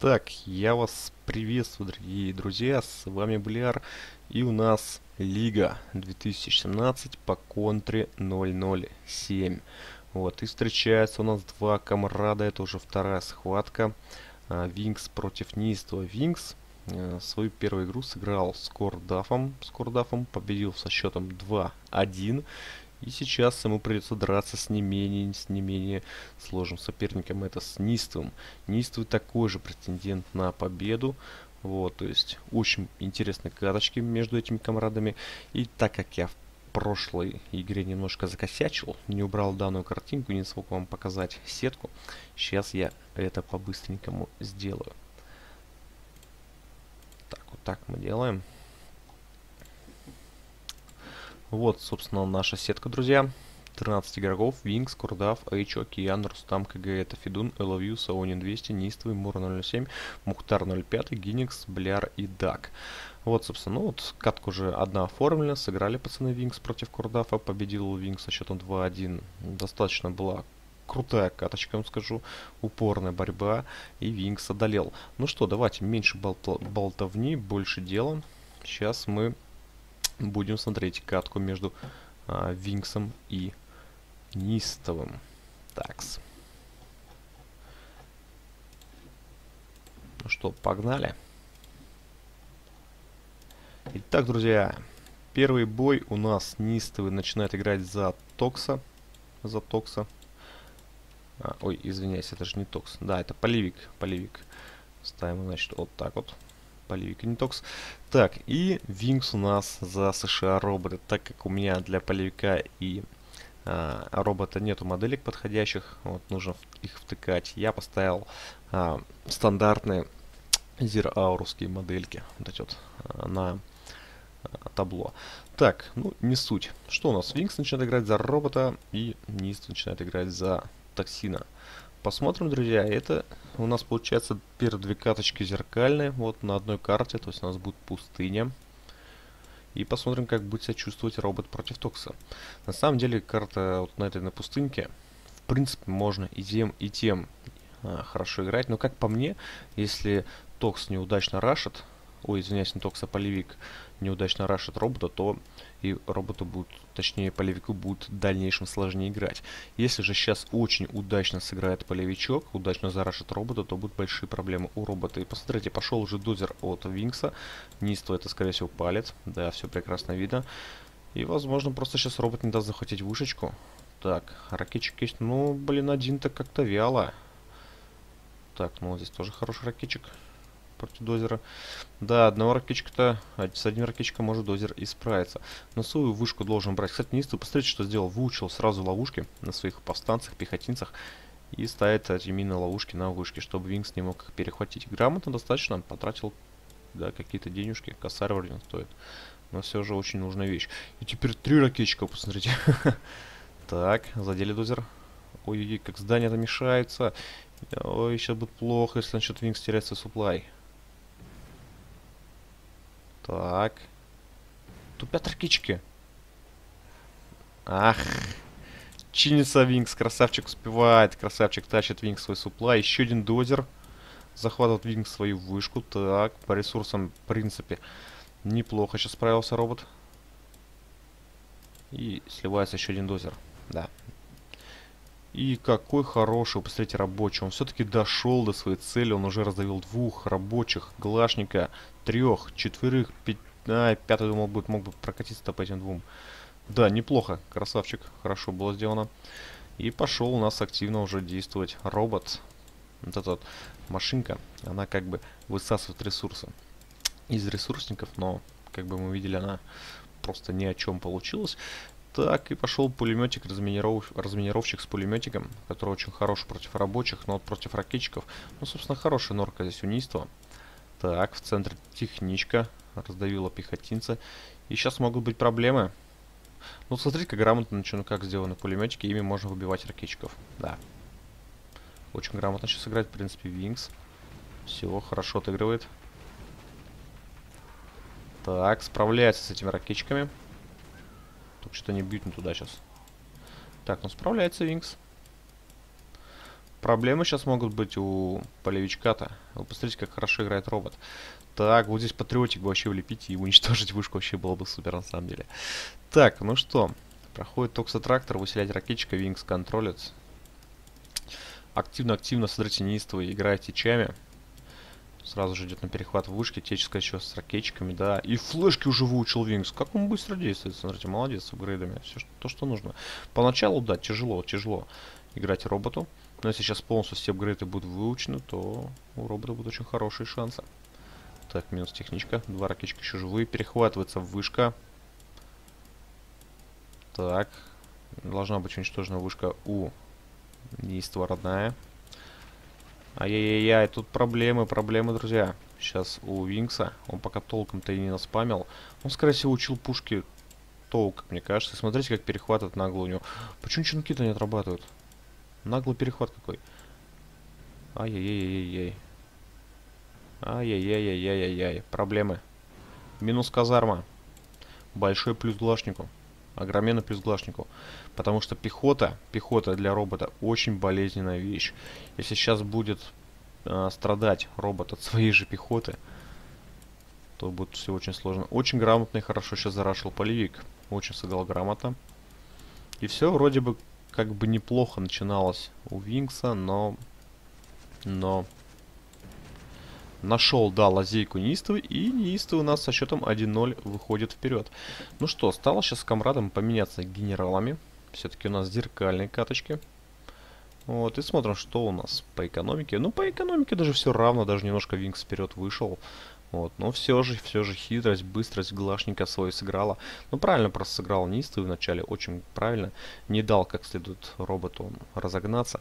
Так, я вас приветствую, дорогие друзья, с вами Бляр, и у нас Лига 2017 по контре 007. Вот, и встречается у нас два комрада, это уже вторая схватка. Винкс против Ниства. Винкс э, свою первую игру сыграл с Кордафом, с Кордафом победил со счетом 2-1. И сейчас ему придется драться с не менее, с не менее сложным соперником. Это с Нистовым. Нистовый такой же претендент на победу. Вот, то есть очень интересные карточки между этими комрадами. И так как я в прошлой игре немножко закосячил, не убрал данную картинку, не смог вам показать сетку, сейчас я это по-быстренькому сделаю. Так, вот так мы делаем. Вот, собственно, наша сетка, друзья. 13 игроков. Винкс, Курдав, Эйч, Океан, Рустам, КГ, это Фидун, Эловью, Саонин 200, Нистовый, Мур 07, Мухтар 05, Гиникс, Бляр и Дак. Вот, собственно, ну вот катка уже одна оформлена. Сыграли пацаны Винкс против Курдафа. Победил Винкс со счетом 2-1. Достаточно была крутая каточка, вам скажу. Упорная борьба. И Винкс одолел. Ну что, давайте меньше болта болтовни, больше дела. Сейчас мы будем смотреть катку между а, Wings ом и Неистовым. Такс. Ну что, погнали. Итак, друзья, первый бой у нас Неистовый начинает играть за Токса. За Токса. А, ой, извиняюсь, это же не Токс. Да, это полевик. Полевик. Ставим, значит, вот так вот. Полевик, не Токс. Так, и Wings у нас за США роботы. Так как у меня для полевика и а, робота нету моделек подходящих, вот нужно их втыкать, я поставил а, стандартные Zero Hour ские модельки вот эти вот а, на а, табло. Так, ну не суть. Что у нас? Wings начинает играть за робота и Неист начинает играть за токсина. Посмотрим, друзья, это у нас получается первые две карточки зеркальные, вот на одной карте, то есть у нас будет пустыня. И посмотрим, как будет себя чувствовать робот против Токса. На самом деле, карта вот на этой на пустынке, в принципе, можно и тем, и тем а, хорошо играть. Но как по мне, если Токс неудачно рашит, ой, извиняюсь, не Токс, а полевик, неудачно рашит робота, то и роботу будет, точнее полевику будет в дальнейшем сложнее играть. Если же сейчас очень удачно сыграет полевичок, удачно зарашит робота, то будут большие проблемы у робота. И посмотрите, пошел уже дозер от Винкса, Нисто это скорее всего палец, да, все прекрасно видно. И возможно просто сейчас робот не даст захватить вышечку. Так, ракетчик есть, ну блин, один-то как-то вяло. Так, ну здесь тоже хороший ракетчик против дозера. Да, одного ракетчика-то, с одним ракетчиком может дозер и справиться. Но свою вышку должен брать. Кстати, Нисту, посмотрите, что сделал. Выучил сразу ловушки на своих повстанцах, пехотинцах. И ставит эти мины ловушки на вышки, чтобы Винкс не мог их перехватить. Грамотно достаточно, потратил да, какие-то денежки, косарь вроде стоит. Но все же очень нужная вещь. И теперь три ракетчика, посмотрите. Так, задели дозер. Ой-ой-ой, как здание-то мешается. Ой, сейчас будет плохо, если начнет Винкс терять свой суплай. Так. Тупят ракички. Ах. Чинится Винкс. Красавчик успевает. Красавчик тащит Винкс свой суплай. Еще один дозер. Захватывает Винкс свою вышку. Так, по ресурсам, в принципе, неплохо сейчас справился робот. И сливается еще один дозер. Да. И какой хороший, посмотрите, рабочий. Он все-таки дошел до своей цели. Он уже раздавил двух рабочих, глашника, трех, четверых, пять... А, пятый, думал, будет, мог бы прокатиться по этим двум. Да, неплохо. Красавчик. Хорошо было сделано. И пошел у нас активно уже действовать робот. Вот эта вот машинка, она как бы высасывает ресурсы из ресурсников, но, как бы мы видели, она просто ни о чем получилась. Так, и пошел пулеметик, разминиров... разминировщик с пулеметиком, который очень хороший против рабочих, но против ракетчиков. Ну, собственно, хорошая норка здесь у Так, в центре техничка раздавила пехотинца. И сейчас могут быть проблемы. Ну, смотрите, как грамотно начну, как сделаны пулеметики, ими можно выбивать ракетчиков. Да. Очень грамотно сейчас играть, в принципе, Винкс. Все, хорошо отыгрывает. Так, справляется с этими ракетчиками. Только что не бьют не туда сейчас. Так, ну справляется Винкс. Проблемы сейчас могут быть у полевичка-то. Вы посмотрите, как хорошо играет робот. Так, вот здесь патриотик вообще влепить и уничтожить вышку вообще было бы супер на самом деле. Так, ну что, проходит токсотрактор, выселять ракетчика, Винкс контролит. Активно-активно, смотрите, неистовый играет течами. Сразу же идет на перехват в вышке, теческая еще с ракетчиками, да. И флешки уже выучил Винкс. Как он быстро действует, смотрите, молодец с апгрейдами. Все то, что нужно. Поначалу, да, тяжело, тяжело играть роботу. Но если сейчас полностью все апгрейды будут выучены, то у робота будут очень хорошие шансы. Так, минус техничка. Два ракетчика еще живые. Перехватывается вышка. Так. Должна быть уничтожена вышка у неиства родная. Ай-яй-яй, тут проблемы, проблемы, друзья. Сейчас у Винкса, он пока толком-то и не наспамил. Он, скорее всего, учил пушки толк, мне кажется. Смотрите, как перехватывает нагло у. Почему чинки-то не отрабатывают? Наглый перехват какой. Ай-яй-яй-яй-яй. Ай-яй-яй-яй-яй-яй. Проблемы. Минус казарма. Большой плюс глашнику. Огроменный плюс глашнику. Потому что пехота, пехота для робота очень болезненная вещь. Если сейчас будет э, страдать робот от своей же пехоты, то будет все очень сложно. Очень грамотно и хорошо сейчас зарашил полевик. Очень сыграл грамотно. И все вроде бы как бы неплохо начиналось у Винкса, но... Но... Нашел, да, лазейку неистовый, и неистовый у нас со счетом 1-0 выходит вперед. Ну что, стало сейчас с комрадом поменяться генералами. Все-таки у нас зеркальные каточки. Вот, и смотрим, что у нас по экономике. Ну, по экономике даже все равно, даже немножко Винкс вперед вышел. Вот, но все же, все же хитрость, быстрость Глашника свой сыграла. Ну, правильно просто сыграл Нистый вначале, очень правильно. Не дал как следует роботу разогнаться.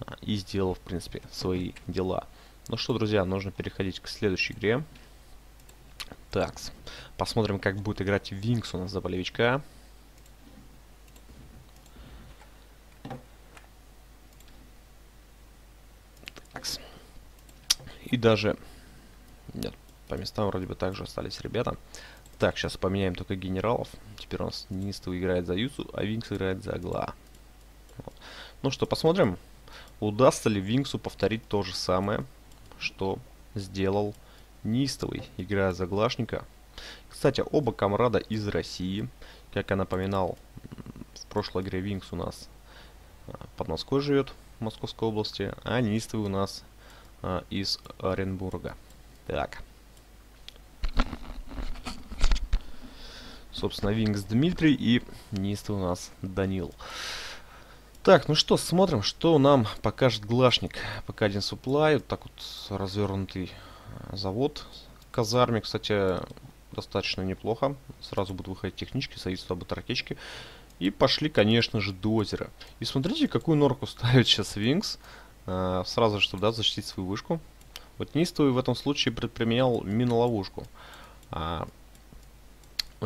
А, и сделал, в принципе, свои дела. Ну что, друзья, нужно переходить к следующей игре. Так, посмотрим, как будет играть Винкс у нас за полевичка. Такс. И даже... Нет, по местам вроде бы также остались ребята. Так, сейчас поменяем только генералов. Теперь у нас Нистов играет за Юсу, а Винкс играет за Гла. Вот. Ну что, посмотрим, удастся ли Винксу повторить то же самое, что сделал Нистовый, играя за Глашника. Кстати, оба комрада из России. Как я напоминал, в прошлой игре Винкс у нас а, под Москвой живет, в Московской области, а Нистовый у нас а, из Оренбурга. Так. Собственно, Винкс Дмитрий и Нист у нас Данил. Так, ну что, смотрим, что нам покажет Глашник. Пока один supply, вот так вот развернутый э, завод. Казарме, кстати, достаточно неплохо. Сразу будут выходить технички, садиться туда батаракечки. И пошли, конечно же, до озера. И смотрите, какую норку ставит сейчас Винкс. Э, сразу же, чтобы да, защитить свою вышку. Вот Нистовый в этом случае предприменял миноловушку. А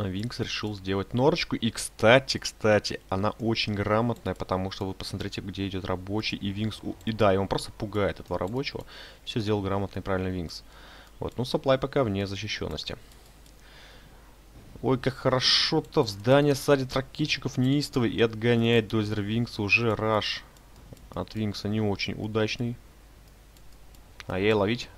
Винкс решил сделать норочку. И, кстати, кстати, она очень грамотная, потому что вы посмотрите, где идет рабочий, и Винкс... И да, и он просто пугает этого рабочего. Все сделал грамотно и правильно Винкс. Вот, ну, саплай пока вне защищенности. Ой, как хорошо-то в здание садит ракетчиков неистовый и отгоняет дозер Винкса. Уже раш от Винкса не очень удачный. А ей ловить.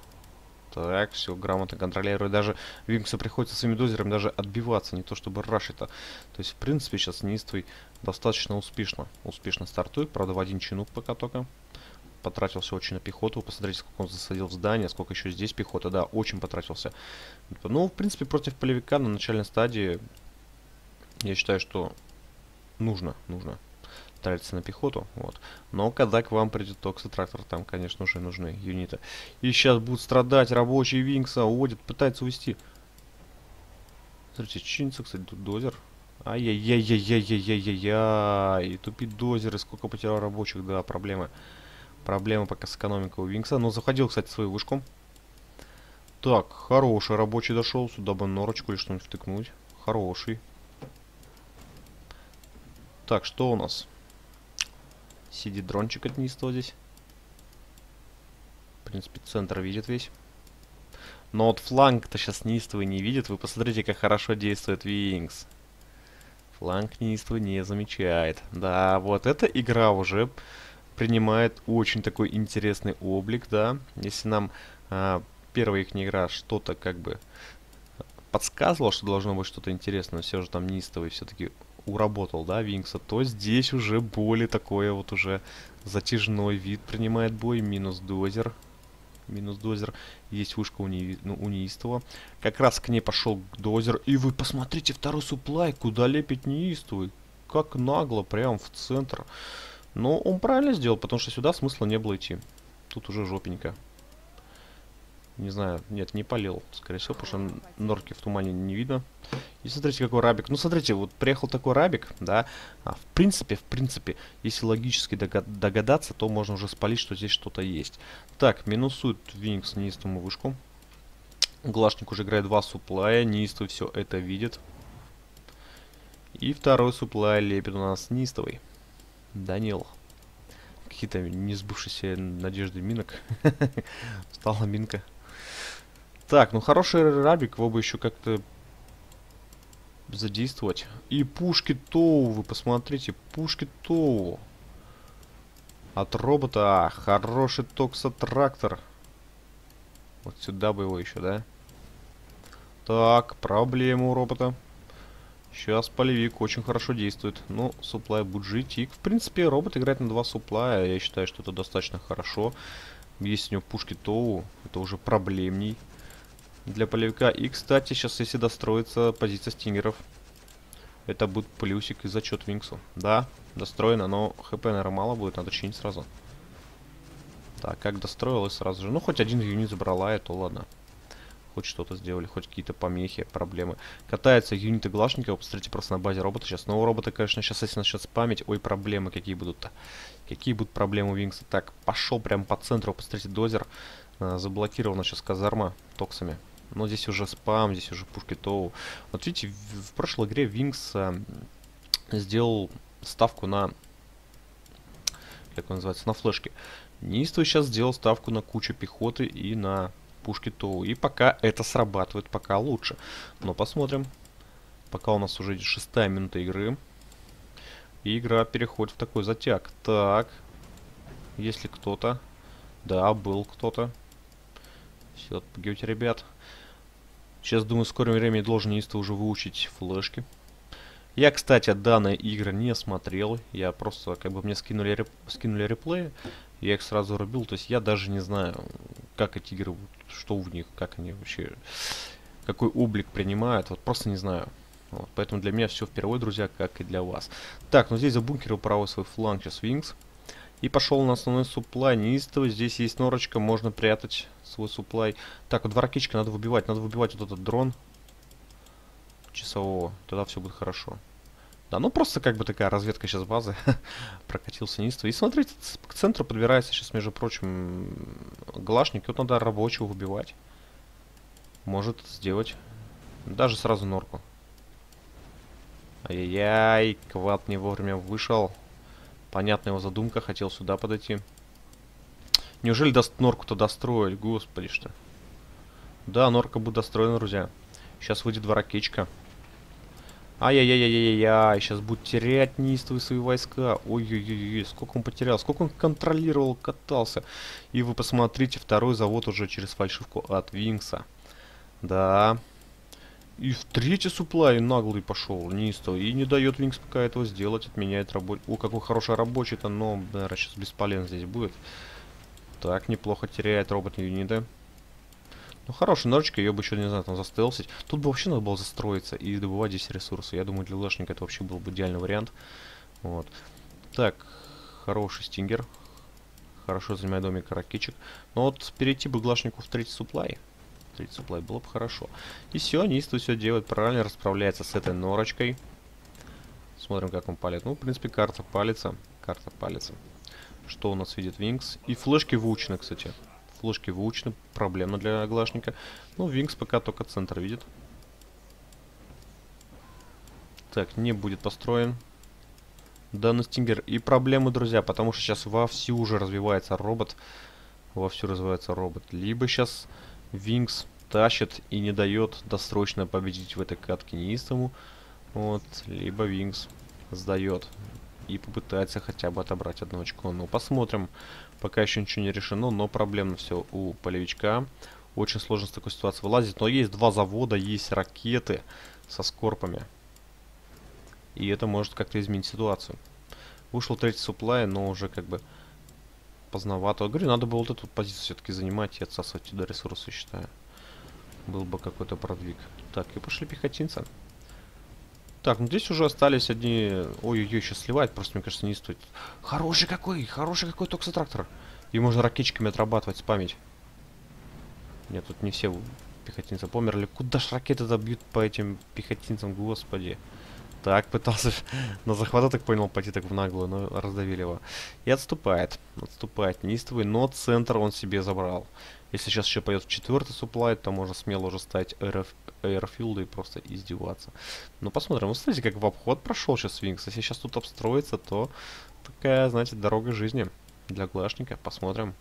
Так, все грамотно контролирую. Даже Винксу приходится своими дозерами даже отбиваться, не то чтобы рашить-то. То есть, в принципе, сейчас Ниствый достаточно успешно, успешно стартует. Правда, в один чинук пока только. Потратился очень на пехоту. Посмотрите, сколько он засадил в здание, сколько еще здесь пехота. Да, очень потратился. Ну, в принципе, против полевика на начальной стадии я считаю, что нужно, нужно тратится на пехоту, вот. Но когда к вам придет токсотрактор, там, конечно, уже нужны юниты. И сейчас будут страдать рабочие Винкса, уводят, пытаются увести. Смотрите, чинится, кстати, тут дозер. Ай-яй-яй-яй-яй-яй-яй-яй. Тупит дозер, и сколько потерял рабочих, да, проблемы. Проблемы пока с экономикой у Винкса. Но заходил, кстати, свою вышку. Так, хороший рабочий дошел. Сюда бы норочку или что-нибудь втыкнуть. Хороший. Так, что у нас? Сидит дрончик от Ниства здесь. В принципе, центр видит весь. Но вот фланг-то сейчас Нистовый не видит. Вы посмотрите, как хорошо действует Винкс. Фланг Нистовый не замечает. Да, вот эта игра уже принимает очень такой интересный облик, да. Если нам а, первая их игра что-то как бы подсказывала, что должно быть что-то интересное, все же там неистовый все-таки уработал, да, Винкса, то здесь уже более такое вот уже затяжной вид принимает бой, минус дозер, минус дозер, есть вышка у, не, ну, у неистого. Как раз к ней пошел дозер, и вы посмотрите второй суплай, куда лепит неистовый, как нагло, прям в центр. Но он правильно сделал, потому что сюда смысла не было идти. Тут уже жопенько. Не знаю, нет, не полил, скорее всего, потому что норки в тумане не видно. И смотрите, какой рабик. Ну, смотрите, вот приехал такой рабик, да. А, в принципе, в принципе, если логически догадаться, то можно уже спалить, что здесь что-то есть. Так, минусует Винкс неистому вышку. Глашник уже играет два суплая, неистовый все это видит. И второй суплай лепит у нас неистовый. Данил. Какие-то несбывшиеся надежды минок. Стала минка. Так, ну хороший рабик, его бы еще как-то задействовать. И пушки Тоу, вы посмотрите, пушки Тоу. От робота, а, хороший токсотрактор. Вот сюда бы его еще, да? Так, проблема у робота. Сейчас полевик очень хорошо действует. Ну, суплай будет жить. И, в принципе, робот играет на два суплая. Я считаю, что это достаточно хорошо. Есть у него пушки Тоу, это уже проблемней для полевика. И, кстати, сейчас, если достроится позиция стингеров, это будет плюсик и зачет Винксу. Да, достроено, но хп, наверное, мало будет, надо чинить сразу. Так, как достроилось сразу же. Ну, хоть один юнит забрала, и то ладно. Хоть что-то сделали, хоть какие-то помехи, проблемы. Катаются юниты Глашникова, посмотрите просто на базе робота сейчас. Но у робота, конечно, сейчас, если начнет спамить, ой, проблемы какие будут-то. Какие будут проблемы у Винкса? Так, пошел прямо по центру, посмотрите, дозер. А, заблокирована сейчас казарма токсами. Но здесь уже спам, здесь уже пушки Тоу. Вот видите, в, в прошлой игре Винкс э, сделал ставку на... Как он называется? На флешке. Неистовый сейчас сделал ставку на кучу пехоты и на пушки Тоу. И пока это срабатывает, пока лучше. Но посмотрим. Пока у нас уже шестая минута игры. И игра переходит в такой затяг. Так. Если кто-то... Да, был кто-то. Все, отпугивайте ребят. Сейчас, думаю, в скором времени должен Иста уже выучить флешки. Я, кстати, данные игры не смотрел. Я просто, как бы, мне скинули, реп скинули реплеи. Я их сразу рубил. То есть я даже не знаю, как эти игры, что в них, как они вообще, какой облик принимают. Вот просто не знаю. Вот, поэтому для меня все впервые, друзья, как и для вас. Так, ну здесь забункерил правый свой фланг сейчас Винкс. И пошел на основной суплай. Неистово. Здесь есть норочка. Можно прятать свой суплай. Так, вот вракичка надо выбивать. Надо выбивать вот этот дрон. Часового. Тогда все будет хорошо. Да, ну просто как бы такая разведка сейчас базы. Прокатился неистово. И смотрите, к центру подбирается сейчас, между прочим, глашник. Вот надо рабочего выбивать. Может сделать. Даже сразу норку. Ай-яй-яй, квад не вовремя вышел. Понятна его задумка, хотел сюда подойти. Неужели даст норку-то достроить? Господи, что. Да, норка будет достроена, друзья. Сейчас выйдет два ракетчика. Ай-яй-яй-яй-яй-яй. Сейчас будет терять неистовые свои войска. Ой-ой-ой, сколько он потерял. Сколько он контролировал, катался. И вы посмотрите, второй завод уже через фальшивку от Винкса. Да. И в третий суплай наглый пошел, неистово. И не дает Винкс пока этого сделать, отменяет рабочий. О, какой хороший рабочий-то, но, наверное, сейчас бесполезно здесь будет. Так, неплохо теряет робот юниты. Ну, хорошая норочка, ее бы еще, не знаю, там застелсить. Тут бы вообще надо было застроиться и добывать здесь ресурсы. Я думаю, для лэшника это вообще был бы идеальный вариант. Вот. Так, хороший стингер. Хорошо занимает домик ракетчик. Но вот перейти бы глашнику в третий суплай. 30 supply было бы хорошо. И все, Нисту все делает правильно, расправляется с этой норочкой. Смотрим, как он палит. Ну, в принципе, карта палится. Карта палится. Что у нас видит Винкс? И флешки выучены, кстати. Флешки выучены. Проблема для оглашника. Ну, Винкс пока только центр видит. Так, не будет построен данный стингер. И проблемы, друзья, потому что сейчас вовсю уже развивается робот. Вовсю развивается робот. Либо сейчас Винкс тащит и не дает досрочно победить в этой катке неистому. Вот, либо Винкс сдает. и попытается хотя бы отобрать одно очко. Ну, посмотрим. Пока еще ничего не решено, но проблемно все у полевичка. Очень сложно с такой ситуации вылазить. Но есть два завода, есть ракеты со скорпами. И это может как-то изменить ситуацию. Вышел третий суплай, но уже как бы поздновато. Говорю, надо было вот эту позицию все-таки занимать и отсасывать туда ресурсы, считаю. Был бы какой-то продвиг. Так, и пошли пехотинцы. Так, ну здесь уже остались одни... Ой-ой-ой, сейчас сливает, просто, мне кажется, не стоит. Хороший какой, хороший какой токсотрактор. И можно ракетчиками отрабатывать, спамить. Нет, тут не все пехотинцы померли. Куда ж ракеты добьют по этим пехотинцам, господи. Так, пытался на захват, так понял, пойти так в наглую, но раздавили его. И отступает. Отступает неистовый, но центр он себе забрал. Если сейчас еще пойдет четвертый суплай, то можно смело уже ставить аэрофилды и просто издеваться. Ну, посмотрим. Вы смотрите, как в обход прошел сейчас Винкс. Если сейчас тут обстроится, то такая, знаете, дорога жизни для глашника. Посмотрим.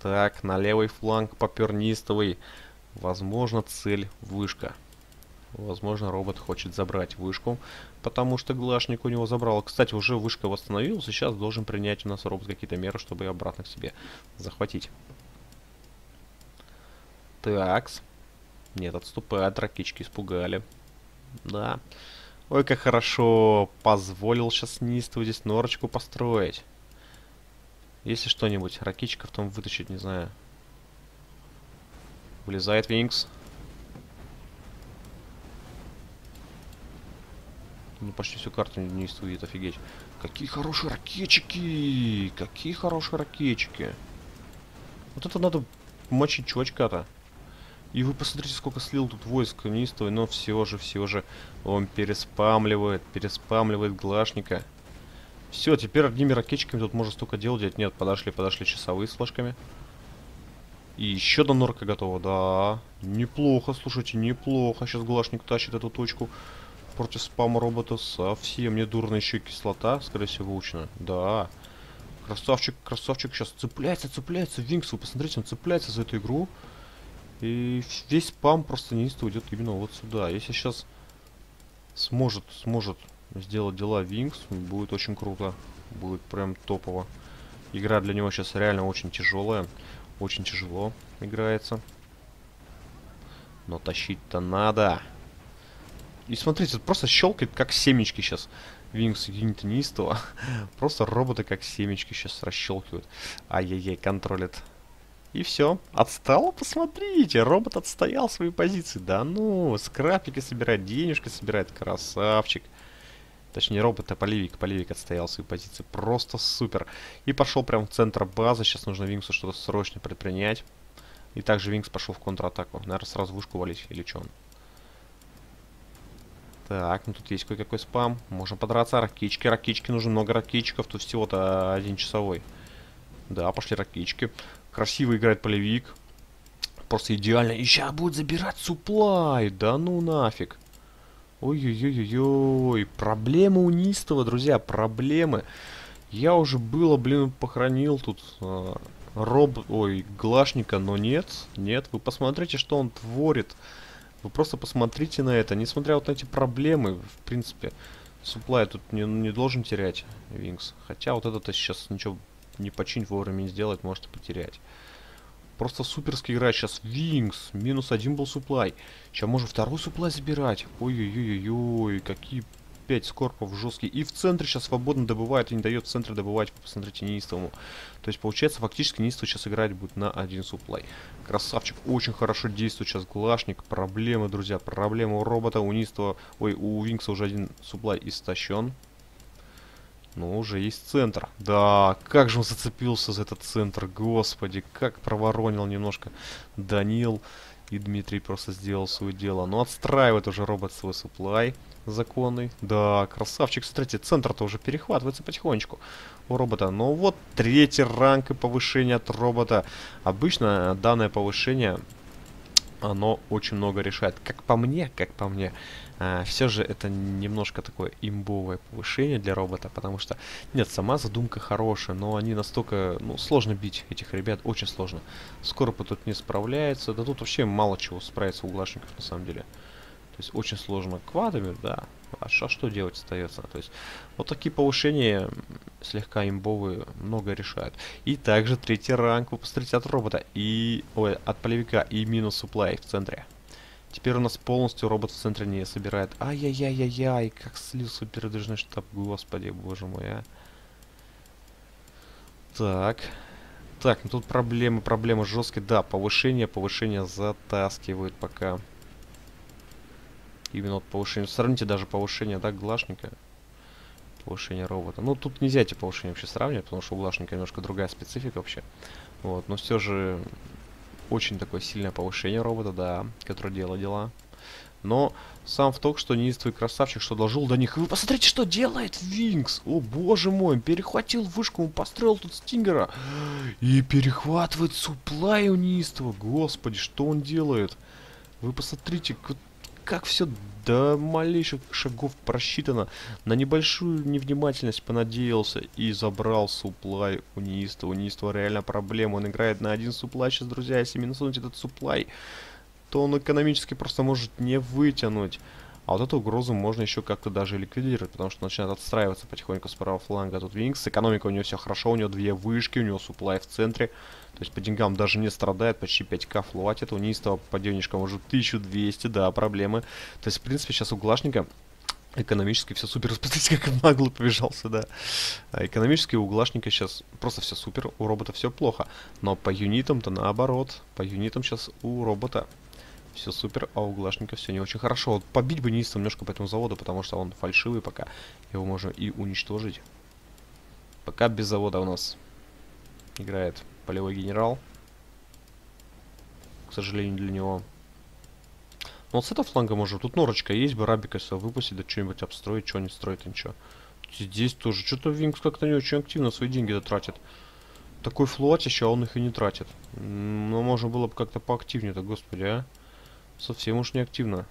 Так, на левый фланг попер неистовый. Возможно, цель вышка. Возможно, робот хочет забрать вышку, потому что глашник у него забрал. Кстати, уже вышка восстановилась, сейчас должен принять у нас робот какие-то меры, чтобы ее обратно к себе захватить. Такс. Нет, отступает, ракички испугали. Да. Ой, как хорошо. Позволил сейчас неистову здесь норочку построить. Если что-нибудь, ракичков там вытащить, не знаю. Влезает Винкс. Ну, почти всю карту не видит, офигеть. Какие хорошие ракетчики! Какие хорошие ракетчики! Вот это надо мочить чувачка-то. И вы посмотрите, сколько слил тут войск неистовый, но все же, все же он переспамливает, переспамливает глашника. Все, теперь одними ракетчиками тут можно столько дел делать. Нет, подошли, подошли часовые с флажками. И еще одна норка готова, да. Неплохо, слушайте, неплохо. Сейчас глашник тащит эту точку против спама робота. Совсем не дурно еще и кислота, скорее всего, выучена. Да. Красавчик, красавчик сейчас цепляется, цепляется. Винкс, вы посмотрите, он цепляется за эту игру. И весь спам просто неистово идет именно вот сюда. Если сейчас сможет, сможет сделать дела Винкс, будет очень круто. Будет прям топово. Игра для него сейчас реально очень тяжелая. Очень тяжело играется. Но тащить-то надо. И смотрите, просто щелкает как семечки сейчас. Винкс юнит неистово. Просто роботы как семечки сейчас расщелкивают. Ай-яй-яй, контролят и все. Отстал? Посмотрите, робот отстоял свои позиции. Да ну, скрапики собирает, денежки собирает. Красавчик. Точнее, робот, а поливик. Поливик отстоял свои позиции. Просто супер. И пошел прям в центр базы. Сейчас нужно Винксу что-то срочно предпринять. И также Винкс пошел в контратаку. Наверное, сразу вышку валить. Или что он? Так, ну тут есть кое-какой спам. Можем подраться. Ракички. Ракички. Нужно много ракичков. Тут всего-то один часовой. Да, пошли ракички. Красиво играет полевик. Просто идеально. И сейчас будет забирать суплай. Да ну нафиг. Ой-ой-ой-ой. Проблемы у Нистова, друзья. Проблемы. Я уже было, блин, похоронил тут э, роб... Ой, Глашника, но нет. Нет, вы посмотрите, что он творит. Вы просто посмотрите на это. Несмотря вот на эти проблемы, в принципе, суплай тут не, не должен терять Винкс. Хотя вот это-то сейчас ничего не починить вовремя не сделать, может потерять. Просто суперский играть сейчас. Винкс. Минус один был суплай. Сейчас можно второй суплай забирать. Ой-ой-ой-ой. Какие пять скорпов жесткие. И в центре сейчас свободно добывает и не дает в центре добывать. Посмотрите, неистовому. То есть, получается, фактически неистово сейчас играть будет на один суплай. Красавчик. Очень хорошо действует сейчас глашник. Проблемы, друзья. Проблемы у робота. У неистого... Ой, у Винкса уже один суплай истощен. Ну, уже есть центр. Да, как же он зацепился за этот центр, господи, как проворонил немножко Данил. И Дмитрий просто сделал свое дело. Ну, отстраивает уже робот свой суплай законный. Да, красавчик. Смотрите, центр-то уже перехватывается потихонечку у робота. Но вот третий ранг и повышение от робота. Обычно данное повышение, оно очень много решает. Как по мне, как по мне, а, все же это немножко такое имбовое повышение для робота, потому что, нет, сама задумка хорошая, но они настолько, ну, сложно бить этих ребят, очень сложно. Скоро тут не справляется, да тут вообще мало чего справится у глашников на самом деле. То есть очень сложно квадами, да. А что, что делать остается? То есть вот такие повышения слегка имбовые много решают. И также третий ранг вы посмотрите от робота и... Ой, от полевика и минус supply в центре. Теперь у нас полностью робот в центре не собирает. Ай-яй-яй-яй-яй, как слил супердвижный штаб, господи, боже мой, а. Так. Так, ну тут проблемы, проблемы жесткие. Да, повышение, повышение затаскивают пока. Именно вот повышение. Сравните даже повышение, да, глашника. Повышение робота. Ну, тут нельзя эти повышения вообще сравнивать, потому что у глашника немножко другая специфика вообще. Вот, но все же очень такое сильное повышение робота, да, которое дело дела. Но сам в том, что неистовый красавчик, что доложил до них. вы посмотрите, что делает Винкс. О, боже мой, перехватил вышку, он построил тут Стингера. И перехватывает суплай у неистого. Господи, что он делает? Вы посмотрите, как все до малейших шагов просчитано. На небольшую невнимательность понадеялся и забрал суплай у Ниста. У Ниста реально проблема. Он играет на один суплай сейчас, друзья. Если минусунуть этот суплай, то он экономически просто может не вытянуть. А вот эту угрозу можно еще как-то даже ликвидировать, потому что начинает отстраиваться потихоньку с правого фланга. Тут Винкс, экономика у него все хорошо, у него две вышки, у него суплай в центре. То есть по деньгам даже не страдает, почти 5к флотит. У Нистова по денежкам уже 1200, да, проблемы. То есть, в принципе, сейчас у Глашника экономически все супер. Посмотрите, как нагло побежал сюда. А экономически у Глашника сейчас просто все супер, у робота все плохо. Но по юнитам-то наоборот. По юнитам сейчас у робота все супер, а у Глашника все не очень хорошо. Вот побить бы Ниста немножко по этому заводу, потому что он фальшивый пока. Его можно и уничтожить. Пока без завода у нас играет полевой генерал. К сожалению для него. Но вот с этого фланга можно. Тут норочка есть, бы Рабика все выпустить, да что-нибудь обстроить, что не строит, ничего. Здесь тоже. Что-то Винкс как-то не очень активно свои деньги тратит. Такой флотище, а он их и не тратит. Но можно было бы как-то поактивнее-то, господи, а. Совсем уж не активно.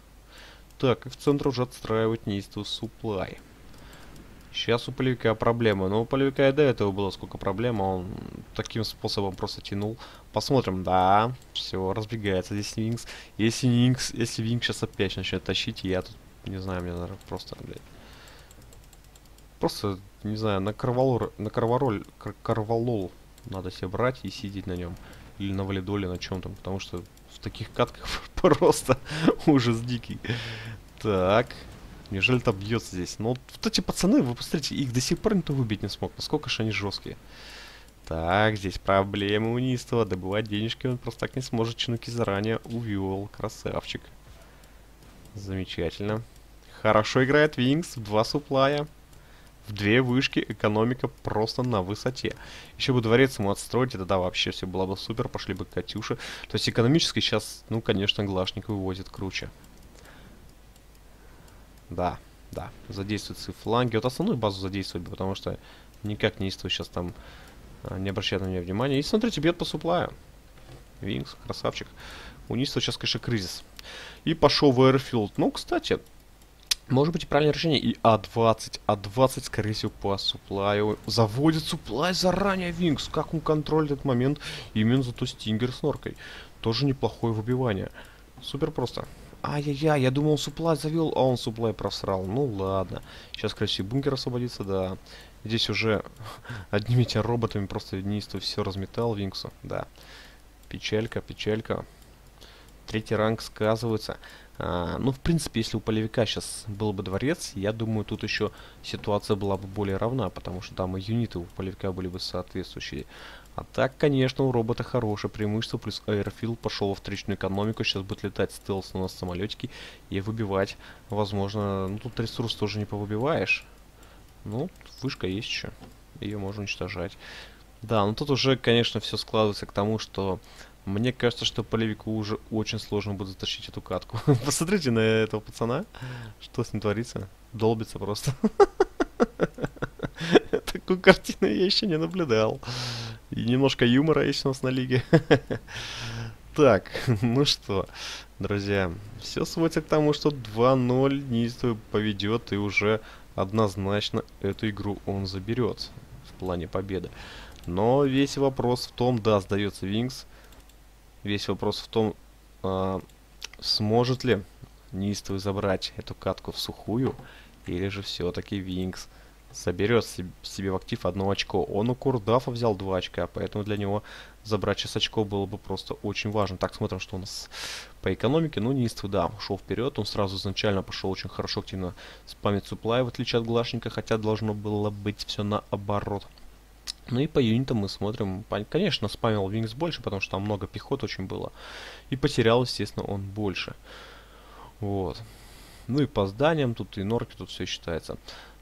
Так, и в центр уже отстраивать неистовый суплай. Сейчас у полевика проблема. Но у полевика и до этого было сколько проблем, а он таким способом просто тянул. Посмотрим. Да, все, разбегается здесь Винкс. Если Винкс, если Винкс сейчас опять начнет тащить, я тут, не знаю, мне, наверное, просто, блядь. Просто, не знаю, на карвалор, на карвароль, кар карвалол надо себе брать и сидеть на нем. Или на валидоле, на чем-то, потому что в таких катках просто ужас дикий. Так, Неужели там бьется здесь? Ну, вот эти пацаны, вы посмотрите, их до сих пор никто выбить не смог. Насколько же они жесткие. Так, здесь проблемы у Нистова. Добывать денежки он просто так не сможет. Чинуки заранее увел. Красавчик. Замечательно. Хорошо играет Винкс. Два суплая. В две вышки. Экономика просто на высоте. Еще бы дворец ему отстроить. Это да, вообще все было бы супер. Пошли бы Катюши. То есть экономически сейчас, ну, конечно, Глашник вывозит круче. Да, да. Задействуются фланги. Вот основную базу задействовать, потому что никак не действует сейчас там, а, не обращает на меня внимания. И смотрите, бьет по суплаю. Винкс, красавчик. У Ниста сейчас, конечно, кризис. И пошел в Airfield. Ну, кстати, может быть и правильное решение. И А20. А20, скорее всего, по суплаю. Заводит суплай заранее Винкс. Как он контролит этот момент. Именно зато Стингер с норкой. Тоже неплохое выбивание. Супер просто. Ай-яй-яй, я думал, суплай завел, а он суплай просрал. Ну ладно. Сейчас, короче, бункер освободится, да. Здесь уже одними этими роботами просто неистово все разметал Винксу. Да. Печалька, печалька. Третий ранг сказывается. А, ну, в принципе, если у полевика сейчас был бы дворец, я думаю, тут еще ситуация была бы более равна, потому что там и юниты у полевика были бы соответствующие. А так, конечно, у робота хорошее преимущество, плюс Airfield пошел во вторичную экономику, сейчас будет летать стелс на самолетики и выбивать. Возможно, ну тут ресурс тоже не повыбиваешь. Ну, вышка есть еще, ее можно уничтожать. Да, ну тут уже, конечно, все складывается к тому, что мне кажется, что полевику уже очень сложно будет затащить эту катку. Посмотрите на этого пацана, что с ним творится. Долбится просто. Такую картину я еще не наблюдал. И немножко юмора есть у нас на лиге. Так, ну что, друзья, все сводится к тому, что 2-0 Нистов поведет и уже однозначно эту игру он заберет в плане победы. Но весь вопрос в том, да, сдается Винкс, весь вопрос в том, а, сможет ли неистовый забрать эту катку в сухую, или же все-таки Винкс соберет себе в актив одно очко. Он у Курдафа взял два очка, поэтому для него забрать сейчас очко было бы просто очень важно. Так, смотрим, что у нас по экономике. Ну, неистовый, да, ушел вперед. Он сразу изначально пошел очень хорошо активно спамить суплай, в отличие от Глашника, хотя должно было быть все наоборот. Ну и по юнитам мы смотрим, конечно, спамил Винкс больше, потому что там много пехот очень было. И потерял, естественно, он больше. Вот. Ну и по зданиям, тут и норки, тут все считается.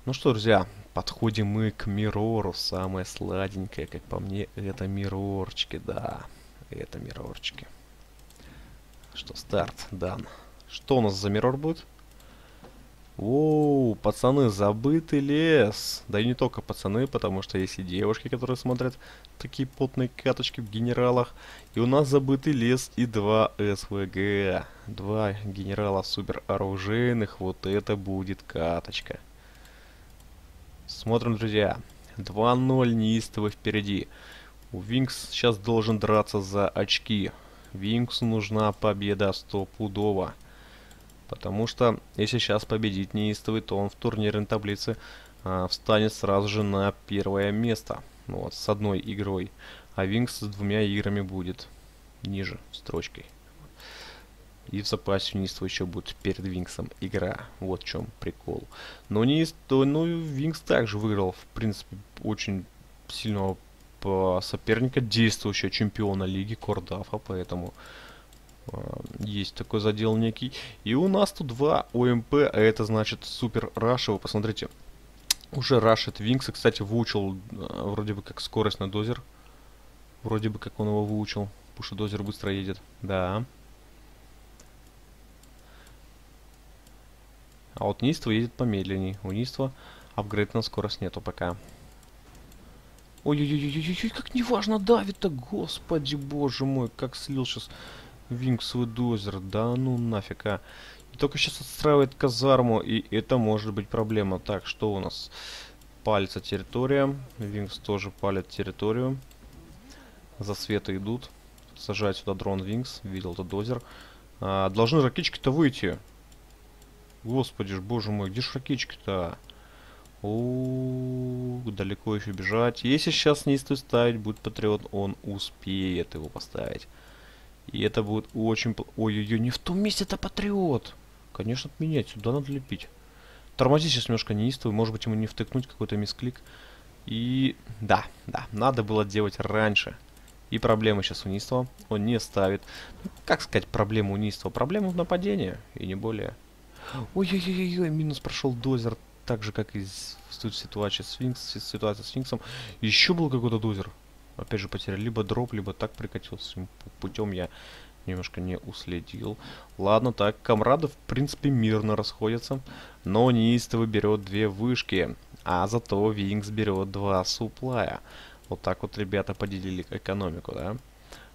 Ну что, друзья, подходим мы к Мирору. Самое сладенькое, как по мне, это Мирорчики, да. Это Мирорчики. Что, старт дан. Что у нас за Мирор будет? Оу, пацаны, забытый лес. Да и не только пацаны, потому что есть и девушки, которые смотрят такие потные каточки в генералах. И у нас забытый лес и два СВГ. Два генерала супер оружейных. Вот это будет каточка. Смотрим, друзья. 2-0 неистовый впереди. У Винкс сейчас должен драться за очки. Винксу нужна победа стопудово. Потому что если сейчас победит неистовый, то он в турнирной таблице а, встанет сразу же на первое место. Ну вот, с одной игрой. А Винкс с двумя играми будет ниже строчкой. И в запасе у Ниства еще будет перед Винксом игра. Вот в чем прикол. Но Нист, ну Винкс также выиграл, в принципе, очень сильного соперника, действующего чемпиона лиги Кордафа, поэтому а, есть такой задел некий. И у нас тут два ОМП, а это значит супер раша. Вы посмотрите, уже рашит Винкс. И, кстати, выучил а, вроде бы как скорость на дозер. Вроде бы как он его выучил. Потому что дозер быстро едет. Да. А вот Ниство едет помедленнее. У Ниства апгрейд на скорость нету пока. Ой-ой-ой-ой-ой, как неважно давит-то, господи боже мой, как слил сейчас Винксовый дозер, да ну нафиг, а. Только сейчас отстраивает казарму, и это может быть проблема. Так, что у нас? Палится территория, Винкс тоже палит территорию. За света идут. Сажает сюда дрон Винкс, видел это дозер. А, должны ракетчики-то выйти. Господи ж, боже мой, где ж ракетчики-то? О, далеко еще бежать. Если сейчас неистую ставить будет Патриот, он успеет его поставить. И это будет очень... Ой-ой-ой, не в том месте это Патриот. Конечно, отменять, сюда надо лепить. Тормози сейчас немножко неистовый, может быть ему не втыкнуть какой-то мисклик. И да, да, надо было делать раньше. И проблема сейчас у Нистова. Он не ставит. Как сказать проблему у Нистова? Проблема в нападении, и не более. Ой-ой-ой-ой, минус прошел дозер, так же, как и в ситуации с Финкс, ситуация с Финксом. Еще был какой-то дозер. Опять же, потерял либо дроп, либо так прикатился. Путем я немножко не уследил. Ладно, так, комрады, в принципе, мирно расходятся. Но неистовый берет две вышки. А зато Винкс берет два суплая. Вот так вот ребята поделили экономику, да?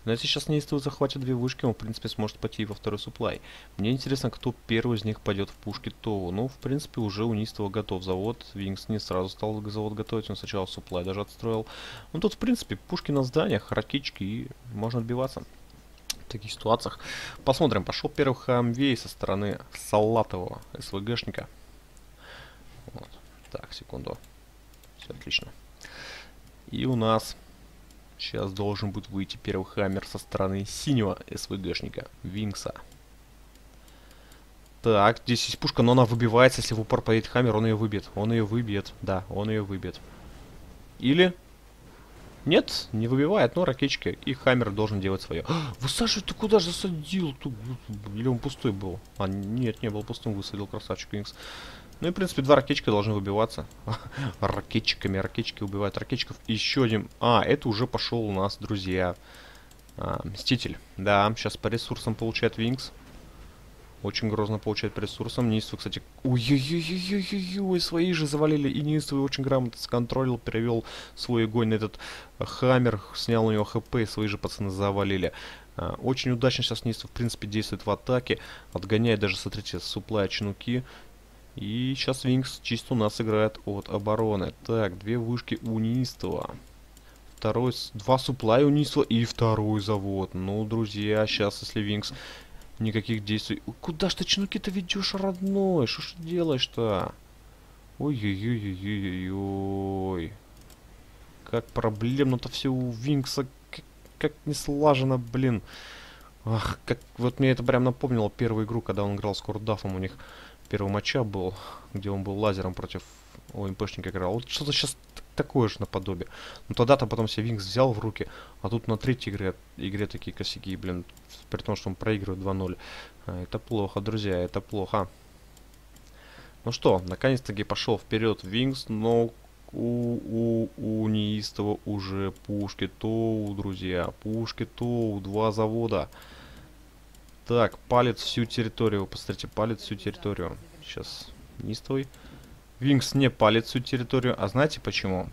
Но если сейчас неистовый захватит две вышки, он, в принципе, сможет пойти во второй суплай. Мне интересно, кто первый из них пойдет в пушки ТОВу. Ну, в принципе, уже у неистого готов завод. Винкс не сразу стал завод готовить, он сначала суплай даже отстроил. Ну, тут, в принципе, пушки на зданиях, ракетчики, и можно отбиваться таких ситуациях. Посмотрим, пошел первый хамвей со стороны Салатового СВГшника. Вот. Так, секунду. Все отлично. И у нас Сейчас должен будет выйти первый хаммер со стороны синего СВГшника, Винкса. Так, здесь есть пушка, но она выбивается, если в упор поедет хаммер, он ее выбьет. Он ее выбьет, да, он ее выбьет. Или... Нет, не выбивает, но ракетчики. И хаммер должен делать свое. Высаживай, ты куда же засадил? Или он пустой был? А, нет, не был пустым, высадил красавчик Винкс. Ну и, в принципе, два ракетчика должны выбиваться. Ракетчиками. Ракетчики убивают ракетчиков. Еще один. А, это уже пошел у нас, друзья. А, Мститель. Да, сейчас по ресурсам получает Винкс. Очень грозно получает по ресурсам. Неистовый, кстати... Ой-ой-ой-ой-ой-ой, свои же завалили. И Неистовый очень грамотно сконтролил, перевел свой огонь на этот хаммер, снял у него хп, и свои же пацаны завалили. А, очень удачно сейчас Неистов, в принципе, действует в атаке. Отгоняет даже, смотрите, суплая чинуки. И сейчас Винкс чисто у нас играет от обороны. Так, две вышки у Нистова. Второй, два суплая у Нистова и второй завод. Ну, друзья, сейчас если Винкс Никаких действий. Куда ж ты чинуки-то ведешь, родной? Что ж ты делаешь-то? Ой-ой-ой-ой-ой-ой. Как проблемно-то все у Винкса. Как, как не слажено, блин. Ах, как... Вот мне это прям напомнило первую игру, когда он играл с Курдафом. У них первый матча был, где он был лазером против ОМПшника играл. Вот что-то сейчас такое же наподобие. Но тогда-то потом себе Винкс взял в руки, а тут на третьей игре, игре такие косяки, блин, при том, что он проигрывает 2-0. А, это плохо, друзья, это плохо. Ну что, наконец-таки пошел вперед Винкс, но у, у, у неистого уже пушки Тоу, друзья. Пушки Тоу, два завода. Так, палец всю территорию. Посмотрите, палец всю территорию. Сейчас, неистовый. Винкс не палит всю территорию. А знаете почему?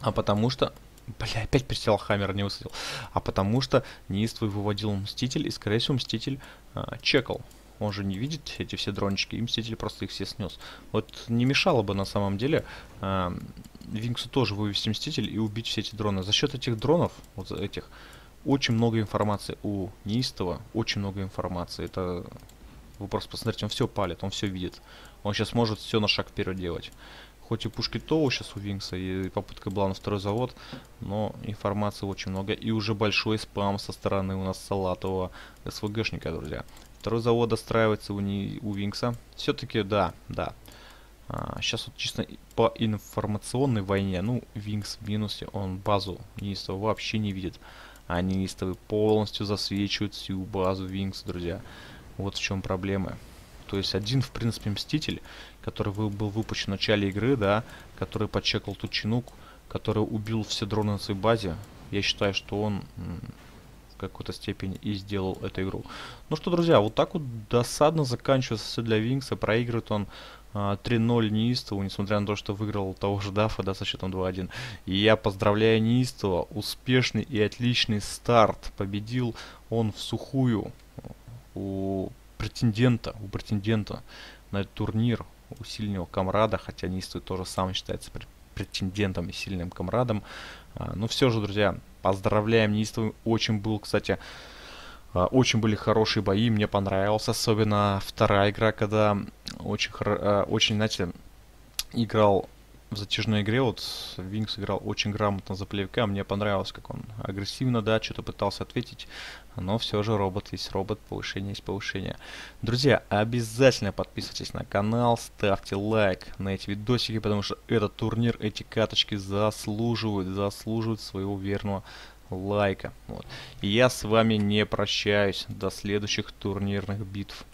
А потому что... Бля, опять присел Хаммер, не высадил. А потому что неистовый выводил Мститель, и, скорее всего, Мститель а, чекал. Он же не видит эти все дрончики, и Мститель просто их все снес. Вот не мешало бы на самом деле а, Винксу тоже вывести Мститель и убить все эти дроны. За счет этих дронов, вот этих, очень много информации у неистого, очень много информации. Это вы просто посмотрите, он все палит, он все видит. Он сейчас может все на шаг вперед делать. Хоть и пушки ТОУ сейчас у Винкса, и попытка была на второй завод, но информации очень много. И уже большой спам со стороны у нас Салатового СВГшника, друзья. Второй завод достраивается у, не, у Винкса. Все-таки, да, да. А, сейчас вот чисто по информационной войне, ну, Винкс в минусе, он базу неистого вообще не видит. А неистовый полностью засвечивает всю базу Винкс, друзья. Вот в чем проблема. То есть один, в принципе, Мститель, который был выпущен в начале игры, да, который подчекал ту чинуку, который убил все дроны на своей базе, я считаю, что он какой-то степени и сделал эту игру. Ну что, друзья, вот так вот досадно заканчивается все для Винкса. Проигрывает он а, 3-0 неистову, несмотря на то, что выиграл того же Дафа, да, со счетом 2-1. И я поздравляю неистого, успешный и отличный старт. Победил он в сухую у претендента, у претендента на этот турнир, у сильного комрада, хотя Нистый тоже сам считается претендентом и сильным комрадом. А, но все же, друзья, поздравляем Нистовый. Очень был, кстати, а, очень были хорошие бои, мне понравилась особенно вторая игра, когда очень, а, очень, знаете, играл в затяжной игре вот Винкс играл очень грамотно за плевка. Мне понравилось, как он агрессивно, да, что-то пытался ответить. Но все же робот есть робот, повышение есть повышение. Друзья, обязательно подписывайтесь на канал, ставьте лайк на эти видосики, потому что этот турнир, эти каточки заслуживают, заслуживают своего верного лайка. Вот. И я с вами не прощаюсь до следующих турнирных битв.